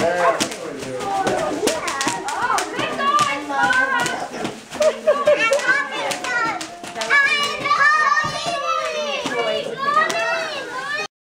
Yeah.